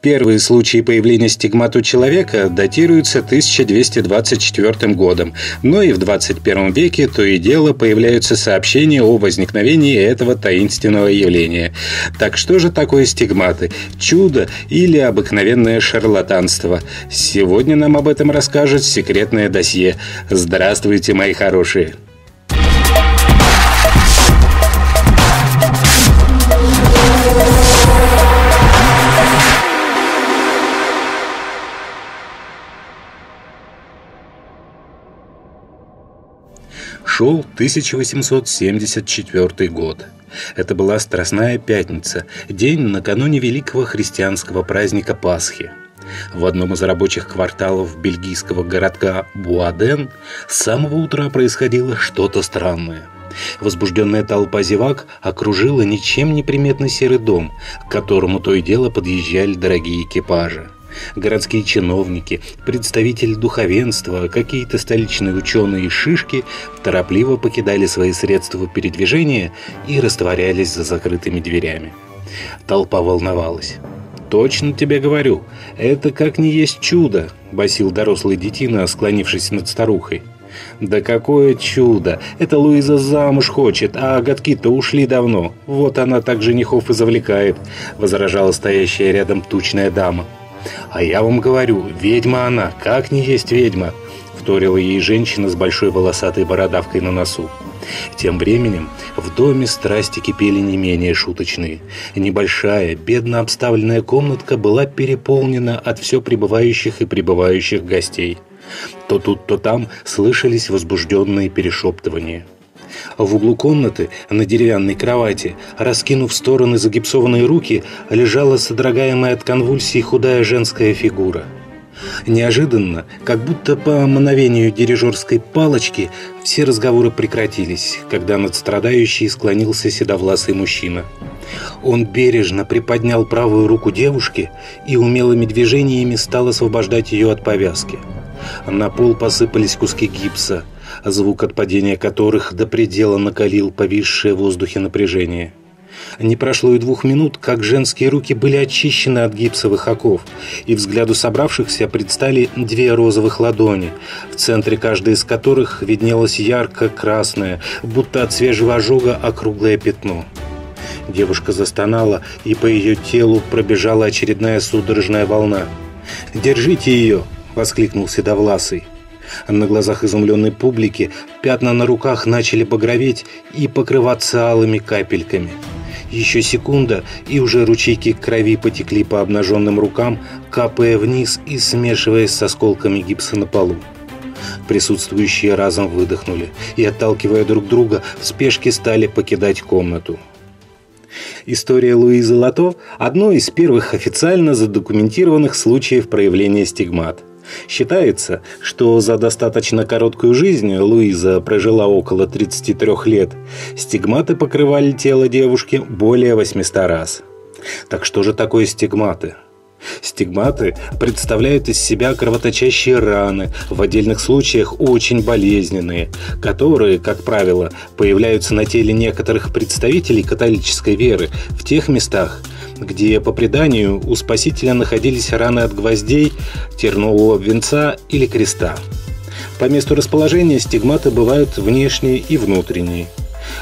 Первые случаи появления стигмат у человека датируются 1224 годом, но и в 21 веке то и дело появляются сообщения о возникновении этого таинственного явления. Так что же такое стигматы? Чудо или обыкновенное шарлатанство? Сегодня нам об этом расскажет секретное досье. Здравствуйте, мои хорошие! Шел 1874 год. Это была Страстная Пятница, день накануне великого христианского праздника Пасхи. В одном из рабочих кварталов бельгийского городка Буаден с самого утра происходило что-то странное. Возбужденная толпа зевак окружила ничем не приметный серый дом, к которому то и дело подъезжали дорогие экипажи городские чиновники, представители духовенства, какие-то столичные ученые и шишки торопливо покидали свои средства передвижения и растворялись за закрытыми дверями. Толпа волновалась. «Точно тебе говорю, это как не есть чудо», — басил дорослый детина, склонившись над старухой. «Да какое чудо! Это Луиза замуж хочет, а годки-то ушли давно. Вот она так женихов и завлекает», — возражала стоящая рядом тучная дама. «А я вам говорю, ведьма она, как не есть ведьма!» Вторила ей женщина с большой волосатой бородавкой на носу. Тем временем в доме страсти кипели не менее шуточные. Небольшая, бедно обставленная комнатка была переполнена от все прибывающих и прибывающих гостей. То тут, то там слышались возбужденные перешептывания – в углу комнаты, на деревянной кровати, раскинув в стороны загипсованные руки, лежала содрогаемая от конвульсий худая женская фигура. Неожиданно, как будто по мановению дирижерской палочки, все разговоры прекратились, когда над страдающей склонился седовласый мужчина. Он бережно приподнял правую руку девушки и умелыми движениями стал освобождать ее от повязки. На пол посыпались куски гипса – звук от падения которых до предела накалил повисшее в воздухе напряжение. Не прошло и двух минут, как женские руки были очищены от гипсовых оков, и взгляду собравшихся предстали две розовых ладони, в центре каждой из которых виднелось ярко-красное, будто от свежего ожога округлое пятно. Девушка застонала, и по ее телу пробежала очередная судорожная волна. «Держите ее!» — воскликнул Седовласый. На глазах изумленной публики пятна на руках начали багроветь и покрываться алыми капельками. Еще секунда, и уже ручейки крови потекли по обнаженным рукам, капая вниз и смешиваясь с осколками гипса на полу. Присутствующие разом выдохнули и, отталкивая друг друга, в спешке стали покидать комнату. История Луизы Лато – одно из первых официально задокументированных случаев проявления стигмат – Считается, что за достаточно короткую жизнь Луиза прожила около 33 лет. Стигматы покрывали тело девушки более 800 раз. Так что же такое стигматы? Стигматы представляют из себя кровоточащие раны, в отдельных случаях очень болезненные, которые, как правило, появляются на теле некоторых представителей католической веры в тех местах, где, по преданию, у Спасителя находились раны от гвоздей, тернового венца или креста. По месту расположения стигматы бывают внешние и внутренние.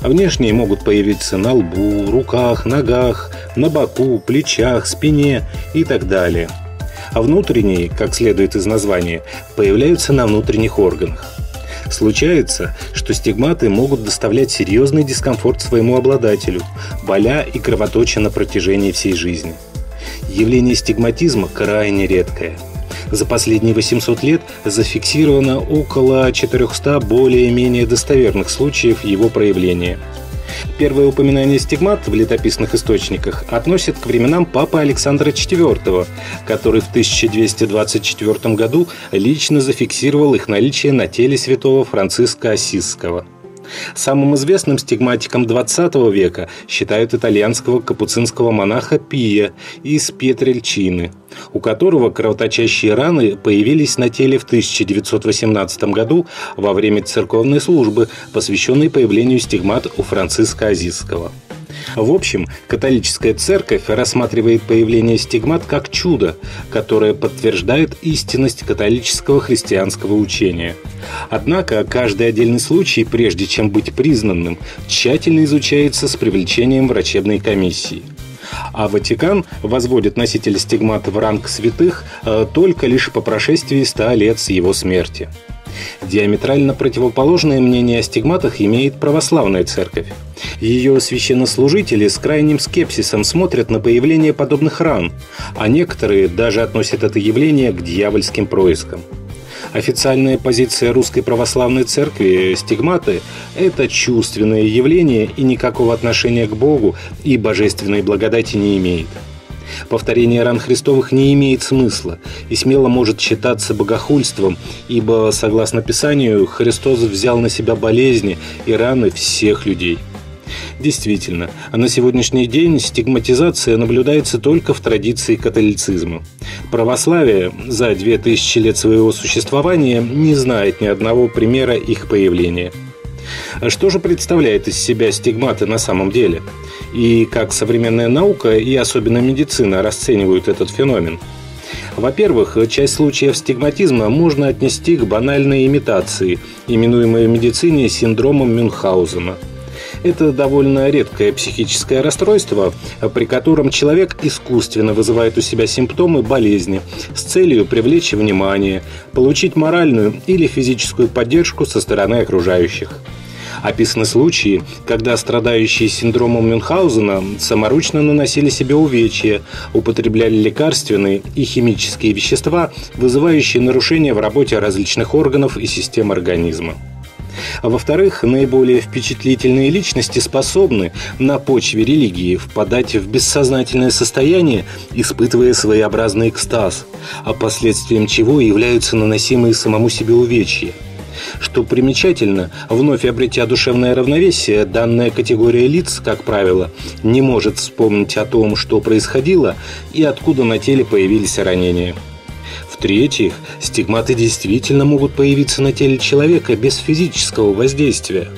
Внешние могут появиться на лбу, руках, ногах, на боку, плечах, спине и так далее. А внутренние, как следует из названия, появляются на внутренних органах. Случается, что стигматы могут доставлять серьезный дискомфорт своему обладателю, боля и кровоточа на протяжении всей жизни. Явление стигматизма крайне редкое. За последние 800 лет зафиксировано около 400 более-менее достоверных случаев его проявления – Первое упоминание стигмат в летописных источниках относят к временам папы Александра IV, который в 1224 году лично зафиксировал их наличие на теле святого Франциска Осисского. Самым известным стигматиком XX века считают итальянского капуцинского монаха Пия из Пьетрельчины, у которого кровоточащие раны появились на теле в 1918 году во время церковной службы, посвященной появлению стигмат у Франциска Азизского. В общем, католическая церковь рассматривает появление стигмат как чудо, которое подтверждает истинность католического христианского учения. Однако каждый отдельный случай, прежде чем быть признанным, тщательно изучается с привлечением врачебной комиссии. А Ватикан возводит носителя стигмата в ранг святых э, только лишь по прошествии ста лет с его смерти. Диаметрально противоположное мнение о стигматах имеет православная церковь. Ее священнослужители с крайним скепсисом смотрят на появление подобных ран, а некоторые даже относят это явление к дьявольским проискам. Официальная позиция Русской Православной Церкви стигматы – это чувственное явление и никакого отношения к Богу и божественной благодати не имеет. Повторение ран Христовых не имеет смысла и смело может считаться богохульством, ибо, согласно Писанию, Христос взял на себя болезни и раны всех людей. Действительно, а на сегодняшний день стигматизация наблюдается только в традиции католицизма. Православие за две тысячи лет своего существования не знает ни одного примера их появления. А что же представляет из себя стигматы на самом деле? И как современная наука и особенно медицина расценивают этот феномен? Во-первых, часть случаев стигматизма можно отнести к банальной имитации, именуемой в медицине синдромом Мюнхгаузена – это довольно редкое психическое расстройство, при котором человек искусственно вызывает у себя симптомы болезни с целью привлечь внимание, получить моральную или физическую поддержку со стороны окружающих. Описаны случаи, когда страдающие синдромом Мюнхгаузена саморучно наносили себе увечья, употребляли лекарственные и химические вещества, вызывающие нарушения в работе различных органов и систем организма. А во-вторых, наиболее впечатлительные личности способны на почве религии впадать в бессознательное состояние, испытывая своеобразный экстаз, а последствием чего являются наносимые самому себе увечья. Что примечательно, вновь обретя душевное равновесие, данная категория лиц, как правило, не может вспомнить о том, что происходило и откуда на теле появились ранения. В-третьих, стигматы действительно могут появиться на теле человека без физического воздействия.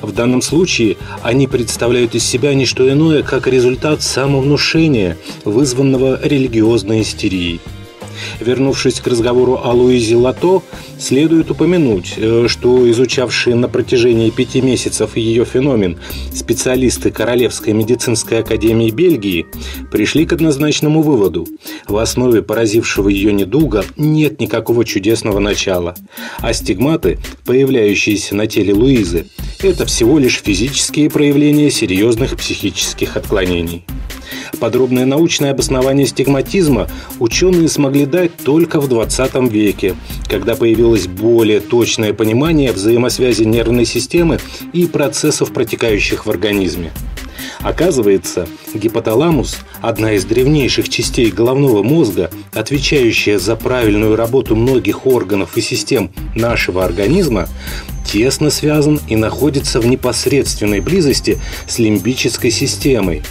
В данном случае они представляют из себя не что иное, как результат самовнушения, вызванного религиозной истерией. Вернувшись к разговору о Луизе Лато, следует упомянуть, э, что изучавшие на протяжении пяти месяцев ее феномен специалисты Королевской медицинской академии Бельгии пришли к однозначному выводу. В основе поразившего ее недуга нет никакого чудесного начала, а стигматы, появляющиеся на теле Луизы, это всего лишь физические проявления серьезных психических отклонений. Подробное научное обоснование стигматизма ученые смогли дать только в 20 веке, когда появилось более точное понимание взаимосвязи нервной системы и процессов, протекающих в организме. Оказывается, гипоталамус – одна из древнейших частей головного мозга, отвечающая за правильную работу многих органов и систем нашего организма, тесно связан и находится в непосредственной близости с лимбической системой,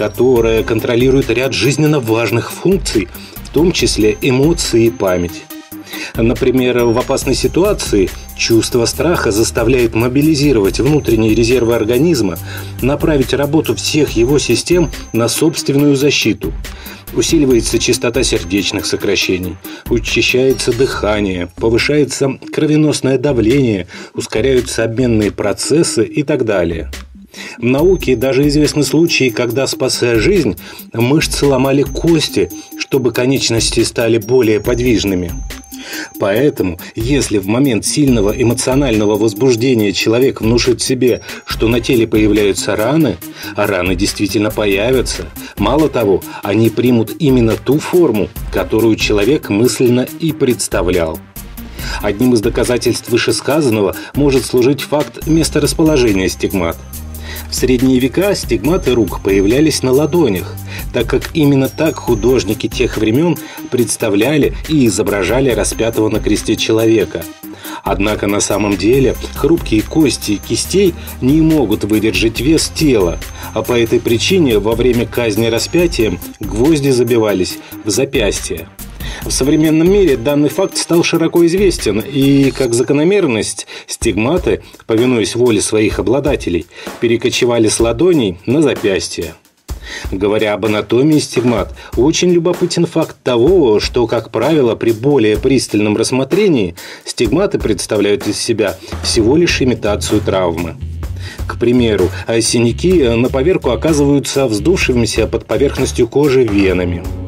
которая контролирует ряд жизненно важных функций, в том числе эмоции и память. Например, в опасной ситуации чувство страха заставляет мобилизировать внутренние резервы организма, направить работу всех его систем на собственную защиту. Усиливается частота сердечных сокращений, учащается дыхание, повышается кровеносное давление, ускоряются обменные процессы и так далее. В науке даже известны случаи, когда, спасая жизнь, мышцы ломали кости, чтобы конечности стали более подвижными. Поэтому, если в момент сильного эмоционального возбуждения человек внушит себе, что на теле появляются раны, а раны действительно появятся, мало того, они примут именно ту форму, которую человек мысленно и представлял. Одним из доказательств вышесказанного может служить факт месторасположения стигмат – в средние века стигматы рук появлялись на ладонях, так как именно так художники тех времен представляли и изображали распятого на кресте человека. Однако на самом деле хрупкие кости кистей не могут выдержать вес тела, а по этой причине во время казни распятием гвозди забивались в запястье. В современном мире данный факт стал широко известен, и как закономерность стигматы, повинуясь воле своих обладателей, перекочевали с ладоней на запястье. Говоря об анатомии стигмат, очень любопытен факт того, что, как правило, при более пристальном рассмотрении стигматы представляют из себя всего лишь имитацию травмы. К примеру, синяки на поверку оказываются вздувшимися под поверхностью кожи венами –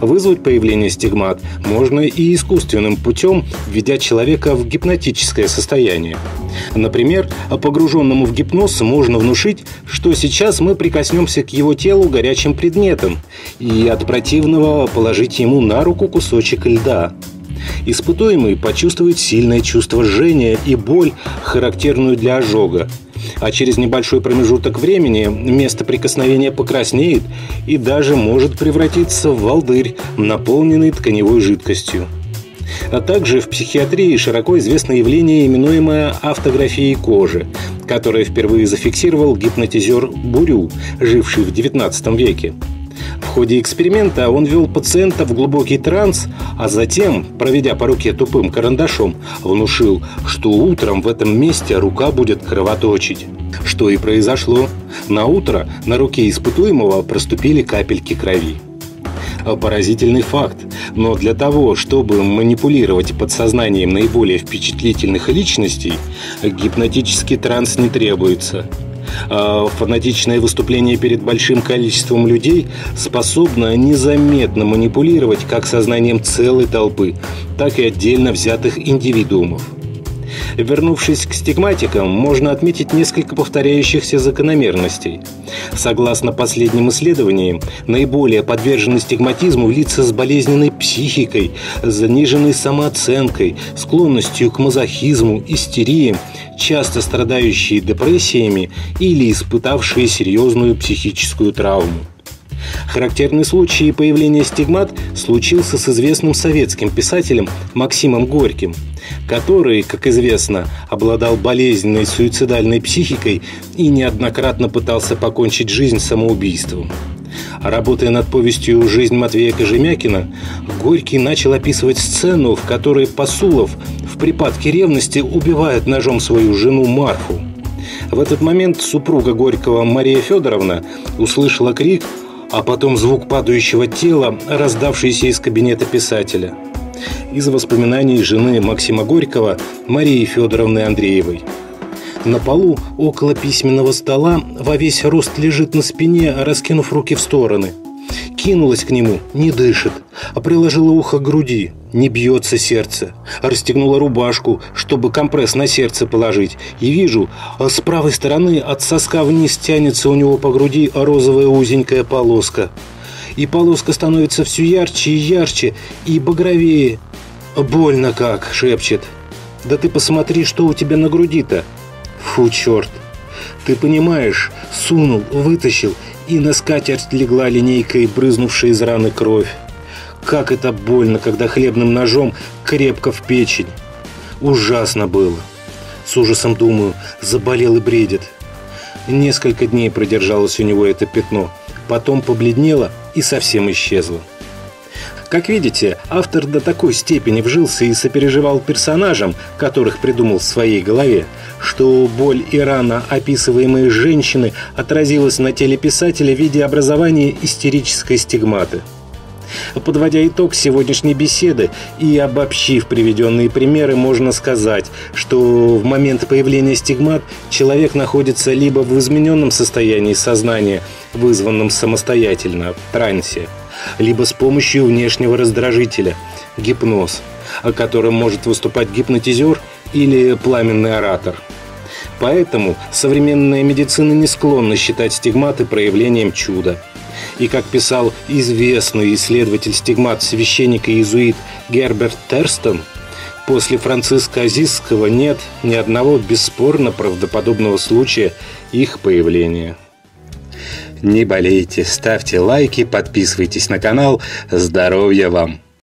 Вызвать появление стигмат можно и искусственным путем, введя человека в гипнотическое состояние. Например, погруженному в гипноз можно внушить, что сейчас мы прикоснемся к его телу горячим предметом и от противного положить ему на руку кусочек льда. Испытуемый почувствует сильное чувство жжения и боль, характерную для ожога, а через небольшой промежуток времени место прикосновения покраснеет и даже может превратиться в волдырь, наполненный тканевой жидкостью. А также в психиатрии широко известно явление, именуемое автографией кожи, которое впервые зафиксировал гипнотизер Бурю, живший в XIX веке. В ходе эксперимента он ввел пациента в глубокий транс, а затем, проведя по руке тупым карандашом, внушил, что утром в этом месте рука будет кровоточить. Что и произошло. На утро на руке испытуемого проступили капельки крови. Поразительный факт. Но для того, чтобы манипулировать подсознанием наиболее впечатлительных личностей, гипнотический транс не требуется – фанатичное выступление перед большим количеством людей способно незаметно манипулировать как сознанием целой толпы, так и отдельно взятых индивидуумов. Вернувшись к стигматикам, можно отметить несколько повторяющихся закономерностей. Согласно последним исследованиям, наиболее подвержены стигматизму лица с болезненной психикой, заниженной самооценкой, склонностью к мазохизму, истерии, часто страдающие депрессиями или испытавшие серьезную психическую травму. Характерный случай появления стигмат случился с известным советским писателем Максимом Горьким, который, как известно, обладал болезненной суицидальной психикой и неоднократно пытался покончить жизнь самоубийством. Работая над повестью «Жизнь Матвея Кожемякина», Горький начал описывать сцену, в которой Посулов в припадке ревности убивает ножом свою жену Марфу. В этот момент супруга Горького Мария Федоровна услышала крик а потом звук падающего тела, раздавшийся из кабинета писателя. Из воспоминаний жены Максима Горького Марии Федоровны Андреевой. На полу, около письменного стола, во весь рост лежит на спине, раскинув руки в стороны – Кинулась к нему, не дышит, а приложила ухо к груди, не бьется сердце. Расстегнула рубашку, чтобы компресс на сердце положить. И вижу, а с правой стороны от соска вниз тянется у него по груди розовая узенькая полоска. И полоска становится все ярче и ярче, и багровее. «Больно как!» — шепчет. «Да ты посмотри, что у тебя на груди-то!» «Фу, черт!» «Ты понимаешь, сунул, вытащил, и на скатерть легла линейкой, брызнувшая из раны кровь. Как это больно, когда хлебным ножом крепко в печень. Ужасно было. С ужасом думаю, заболел и бредит. Несколько дней продержалось у него это пятно, потом побледнело и совсем исчезло. Как видите, автор до такой степени вжился и сопереживал персонажам, которых придумал в своей голове, что боль и рана, описываемые женщины, отразилась на теле писателя в виде образования истерической стигматы. Подводя итог сегодняшней беседы и обобщив приведенные примеры, можно сказать, что в момент появления стигмат человек находится либо в измененном состоянии сознания, вызванном самостоятельно, трансе, либо с помощью внешнего раздражителя – гипноз, о котором может выступать гипнотизер или пламенный оратор. Поэтому современная медицина не склонна считать стигматы проявлением чуда. И как писал известный исследователь стигмат священника иезуит Герберт Терстон, после Франциска Азизского нет ни одного бесспорно правдоподобного случая их появления. Не болейте, ставьте лайки, подписывайтесь на канал. Здоровья вам!